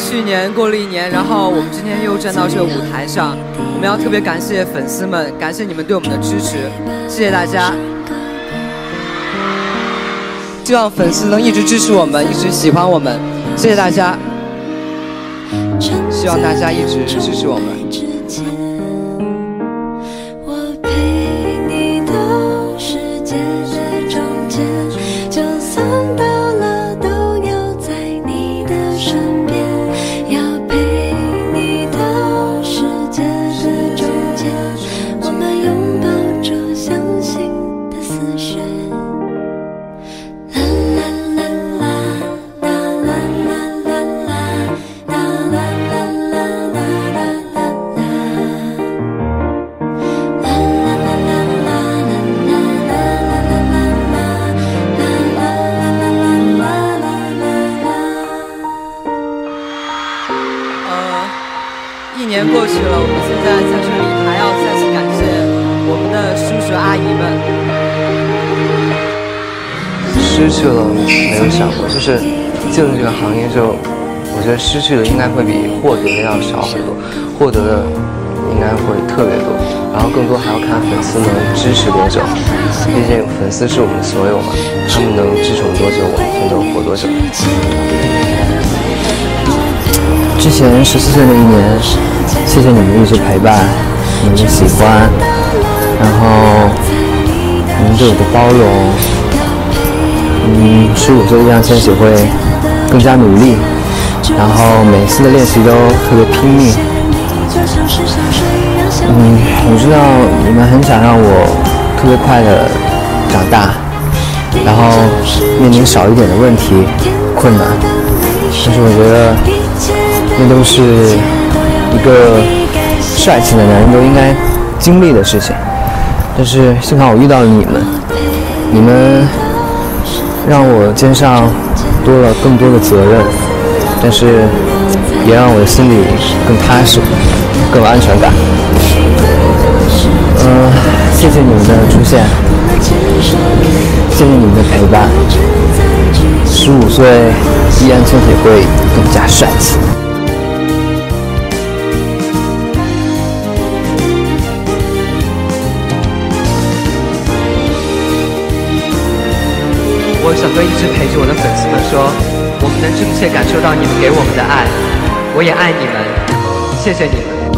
去年过了一年，然后我们今天又站到这个舞台上，我们要特别感谢粉丝们，感谢你们对我们的支持，谢谢大家。希望粉丝能一直支持我们，一直喜欢我们，谢谢大家。希望大家一直支持我们。一年过去了，我们现在在这里还要再次感谢我们的叔叔阿姨们失去了没有想过，就是进入这个行业之后，我觉得失去的应该会比获得的要少很多，获得的应该会特别多，然后更多还要看粉丝能支持多久，毕竟粉丝是我们所有嘛，他们能支持我们多久，我们就能活多久。之前十四岁那一年，谢谢你们一直陪伴，你们的喜欢，然后你们对我的包容。嗯，十五岁易烊千玺会更加努力，然后每次的练习都特别拼命。嗯，我知道你们很想让我特别快的长大，然后面临少一点的问题困难，但是我觉得那都是一个帅气的男人都应该经历的事情。但是幸好我遇到了你们，你们。让我肩上多了更多的责任，但是也让我的心里更踏实、更有安全感。嗯，谢谢你们的出现，谢谢你们的陪伴。十五岁，易烊千玺会更加帅气。我想对一直陪着我的粉丝们说，我们能真切感受到你们给我们的爱，我也爱你们，谢谢你们。